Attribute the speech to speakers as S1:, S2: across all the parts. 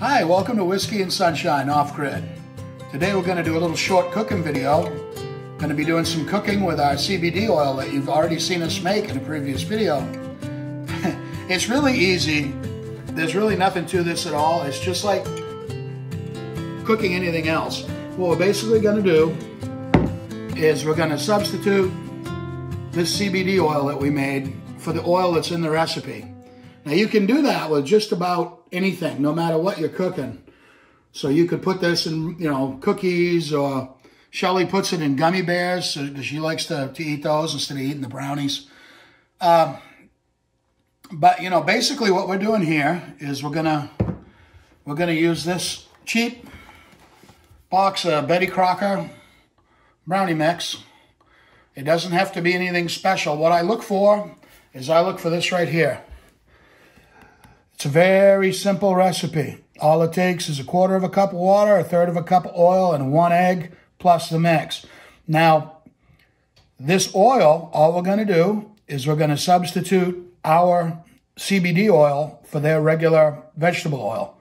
S1: Hi, welcome to Whiskey and Sunshine Off Grid. Today we're going to do a little short cooking video. Going to be doing some cooking with our CBD oil that you've already seen us make in a previous video. it's really easy. There's really nothing to this at all. It's just like cooking anything else. What we're basically going to do is we're going to substitute this CBD oil that we made for the oil that's in the recipe. Now you can do that with just about anything, no matter what you're cooking. So you could put this in, you know, cookies or Shelly puts it in gummy bears so she likes to, to eat those instead of eating the brownies. Um, but, you know, basically what we're doing here is we're going to we're going to use this cheap box of Betty Crocker brownie mix. It doesn't have to be anything special. What I look for is I look for this right here. It's a very simple recipe. All it takes is a quarter of a cup of water, a third of a cup of oil, and one egg plus the mix. Now, this oil, all we're going to do is we're going to substitute our CBD oil for their regular vegetable oil.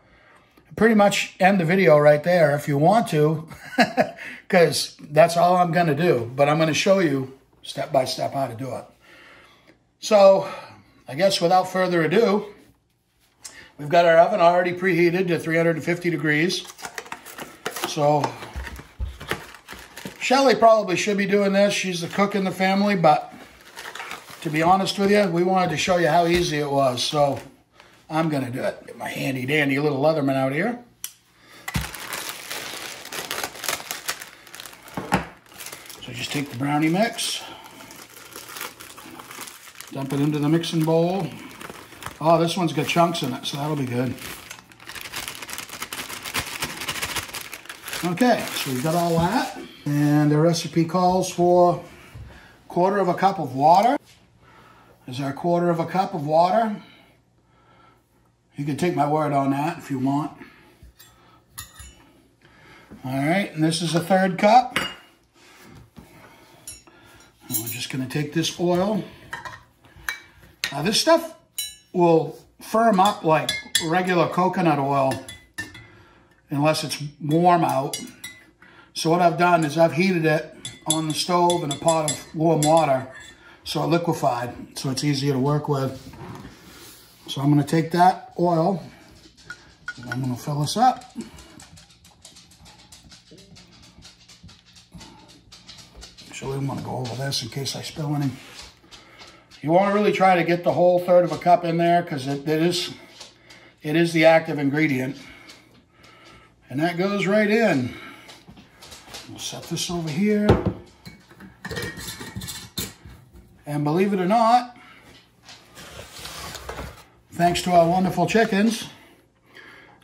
S1: Pretty much end the video right there if you want to, because that's all I'm going to do. But I'm going to show you step by step how to do it. So, I guess without further ado, We've got our oven already preheated to 350 degrees. So Shelly probably should be doing this. She's the cook in the family, but to be honest with you, we wanted to show you how easy it was. So I'm going to do it. Get my handy dandy little Leatherman out here. So just take the brownie mix, dump it into the mixing bowl. Oh, this one's got chunks in it, so that'll be good. Okay, so we've got all that. And the recipe calls for quarter of a cup of water. Is our quarter of a cup of water. You can take my word on that if you want. All right, and this is a third cup. And we're just gonna take this oil. Now this stuff will firm up like regular coconut oil unless it's warm out. So what I've done is I've heated it on the stove in a pot of warm water so it liquefied so it's easier to work with. So I'm going to take that oil and I'm going to fill this up. Actually, I'm to go over this in case I spill any. You want to really try to get the whole third of a cup in there because it, it is it is the active ingredient. And that goes right in. We'll set this over here. And believe it or not, thanks to our wonderful chickens,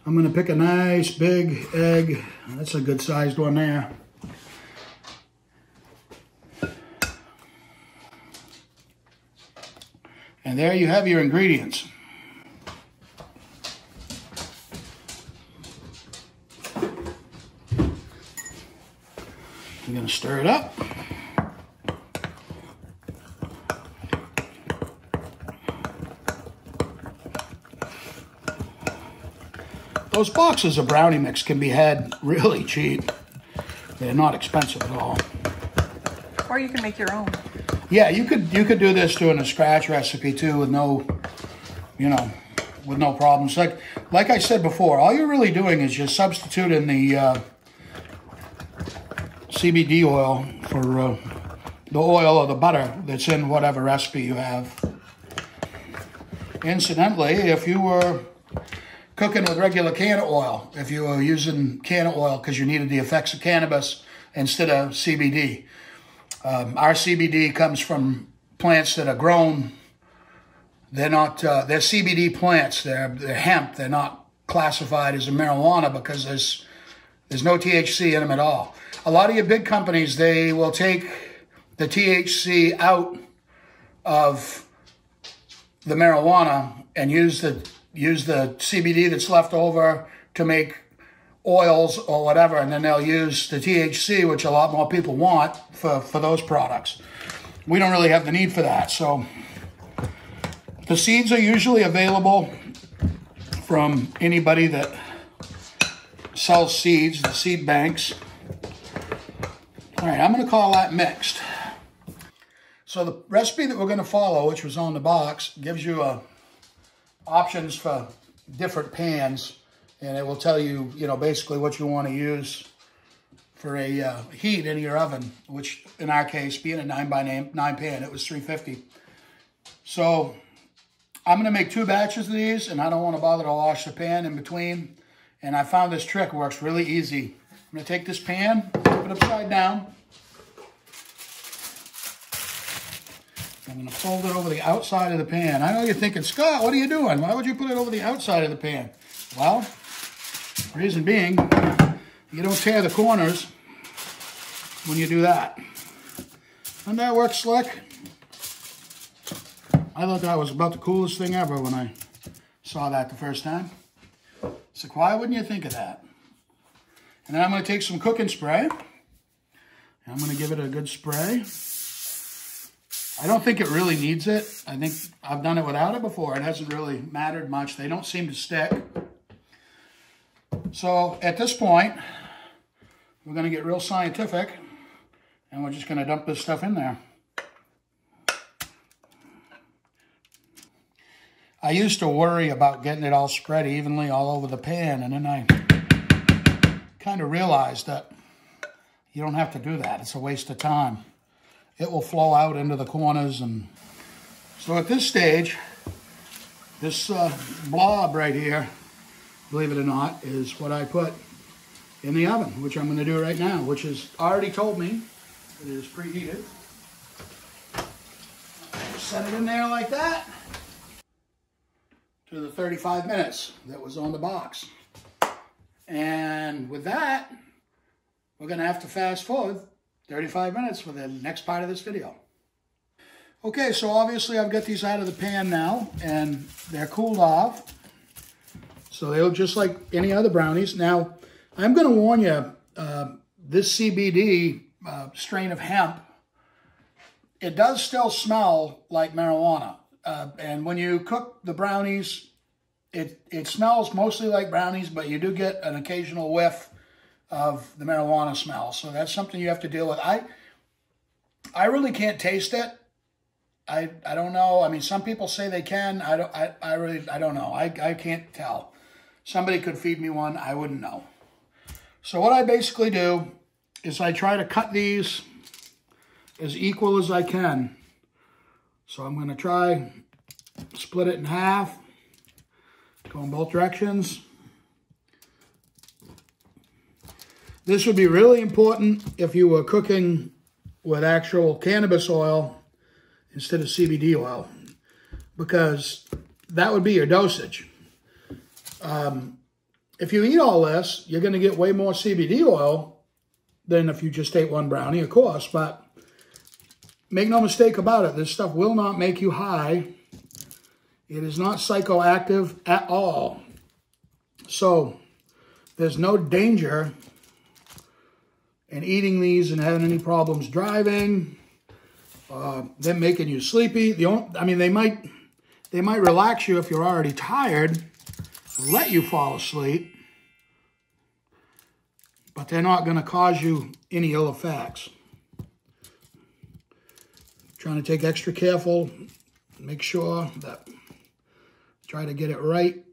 S1: I'm going to pick a nice big egg. That's a good sized one there. There you have your ingredients. I'm going to stir it up. Those boxes of brownie mix can be had really cheap. They're not expensive at all.
S2: Or you can make your own.
S1: Yeah, you could you could do this doing a scratch recipe too with no, you know, with no problems. Like like I said before, all you're really doing is just substituting the uh, CBD oil for uh, the oil or the butter that's in whatever recipe you have. Incidentally, if you were cooking with regular can oil, if you were using can oil because you needed the effects of cannabis instead of CBD, um, our CBD comes from plants that are grown. They're not, uh, they're CBD plants. They're, they're hemp. They're not classified as a marijuana because there's, there's no THC in them at all. A lot of your big companies, they will take the THC out of the marijuana and use the use the CBD that's left over to make oils or whatever, and then they'll use the THC, which a lot more people want for, for those products. We don't really have the need for that. So the seeds are usually available from anybody that sells seeds, the seed banks. All right, I'm going to call that mixed. So the recipe that we're going to follow, which was on the box, gives you uh, options for different pans, and it will tell you, you know, basically what you want to use for a uh, heat in your oven, which in our case, being a 9 by 9 nine pan, it was 350. So I'm going to make two batches of these, and I don't want to bother to wash the pan in between. And I found this trick works really easy. I'm going to take this pan, flip it upside down. I'm going to fold it over the outside of the pan. I know you're thinking, Scott, what are you doing? Why would you put it over the outside of the pan? Well, reason being, you don't tear the corners when you do that. And that works slick. I thought that was about the coolest thing ever when I saw that the first time. So why wouldn't you think of that? And then I'm going to take some cooking spray. I'm going to give it a good spray. I don't think it really needs it. I think I've done it without it before. It hasn't really mattered much. They don't seem to stick. So at this point, we're going to get real scientific and we're just going to dump this stuff in there. I used to worry about getting it all spread evenly all over the pan and then I kind of realized that you don't have to do that. It's a waste of time it will flow out into the corners. And so at this stage, this uh, blob right here, believe it or not, is what I put in the oven, which I'm going to do right now, which is already told me it is preheated. Set it in there like that to the 35 minutes that was on the box. And with that, we're going to have to fast forward 35 minutes for the next part of this video. Okay, so obviously I've got these out of the pan now and they're cooled off. So they look just like any other brownies. Now, I'm going to warn you, uh, this CBD uh, strain of hemp, it does still smell like marijuana. Uh, and when you cook the brownies, it, it smells mostly like brownies, but you do get an occasional whiff of the marijuana smell. So that's something you have to deal with. I I really can't taste it. I I don't know. I mean, some people say they can. I don't. I, I really I don't know. I I can't tell. Somebody could feed me one. I wouldn't know. So what I basically do is I try to cut these as equal as I can. So I'm going to try split it in half, go in both directions. This would be really important if you were cooking with actual cannabis oil instead of CBD oil because that would be your dosage. Um, if you eat all this, you're going to get way more CBD oil than if you just ate one brownie, of course, but make no mistake about it, this stuff will not make you high. It is not psychoactive at all. So there's no danger in eating these and having any problems driving, uh, them making you sleepy. The only, I mean, they might they might relax you if you're already tired, let you fall asleep, but they're not going to cause you any ill effects. Trying to take extra careful, make sure that try to get it right.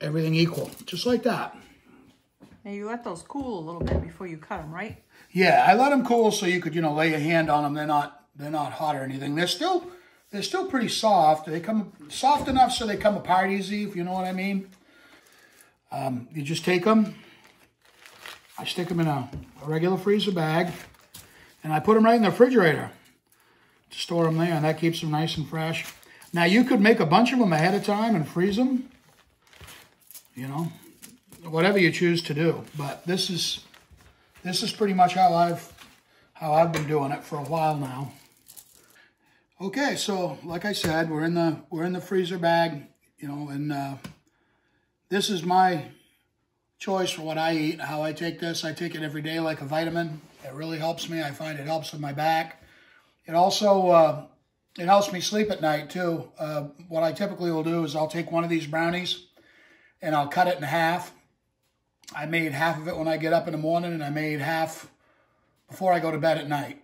S1: Everything equal, just like that.
S2: Now you let those cool a little bit before you cut them, right?
S1: Yeah, I let them cool so you could, you know, lay your hand on them. They're not, they're not hot or anything. They're still, they're still pretty soft. They come soft enough so they come apart easy, if you know what I mean. Um, you just take them. I stick them in a, a regular freezer bag, and I put them right in the refrigerator to store them there, and that keeps them nice and fresh. Now, you could make a bunch of them ahead of time and freeze them, you know, whatever you choose to do. But this is this is pretty much how I've how I've been doing it for a while now. Okay, so like I said, we're in the we're in the freezer bag, you know, and uh, this is my choice for what I eat, how I take this. I take it every day like a vitamin. It really helps me. I find it helps with my back. It also uh, it helps me sleep at night too. Uh, what I typically will do is I'll take one of these brownies and I'll cut it in half. I made half of it when I get up in the morning, and I made half before I go to bed at night.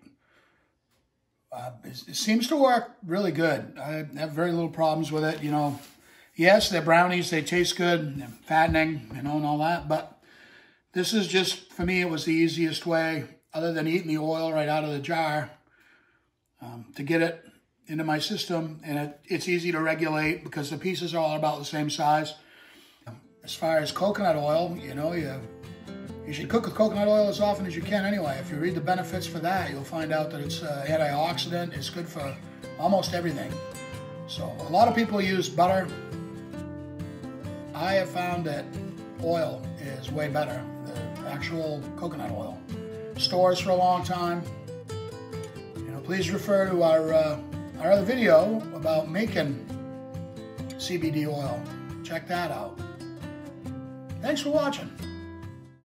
S1: Uh, it, seems to work really good. I have very little problems with it. You know, yes, they're brownies. They taste good, they're fattening, you know, and all that. But this is just, for me, it was the easiest way, other than eating the oil right out of the jar, um, to get it into my system. And it, it's easy to regulate because the pieces are all about the same size. As far as coconut oil, you know, you you should cook with coconut oil as often as you can anyway. If you read the benefits for that, you'll find out that it's uh, antioxidant. It's good for almost everything. So a lot of people use butter. I have found that oil is way better, the actual coconut oil. Stores for a long time. You know, please refer to our, uh, our other video about making CBD oil. Check that out. Thanks for watching.